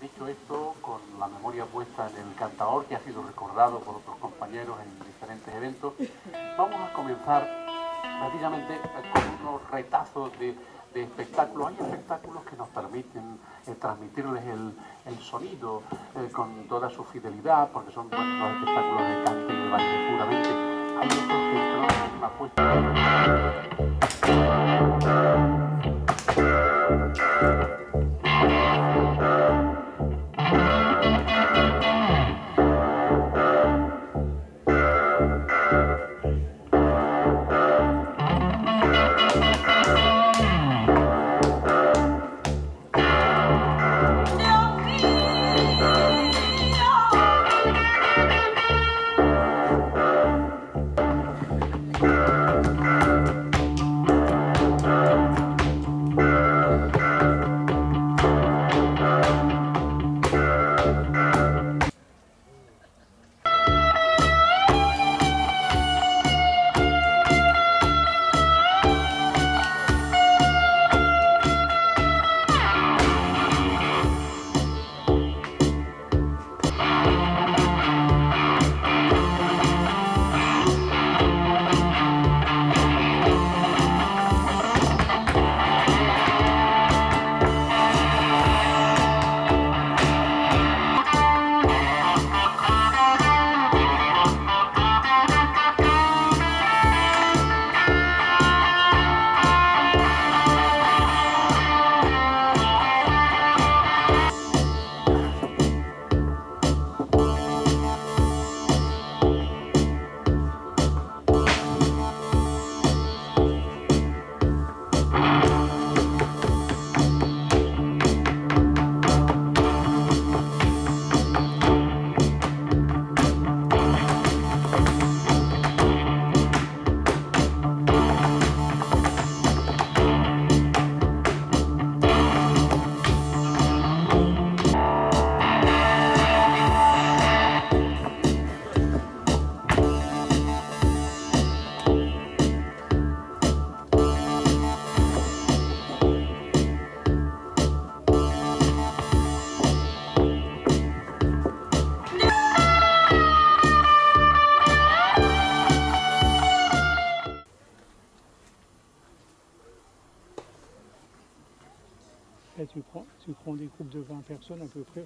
Dicho esto, con la memoria puesta en el cantador que ha sido recordado por otros compañeros en diferentes eventos, vamos a comenzar precisamente con unos retazos de, espectáculos. Hay espectáculos que nos permiten eh, transmitirles el, sonido eh, con toda su fidelidad, porque son los espectáculos de cante y de baile puramente. Hay otros que una puesta. Tu prends, tu prends des groupes de 20 personnes à peu près.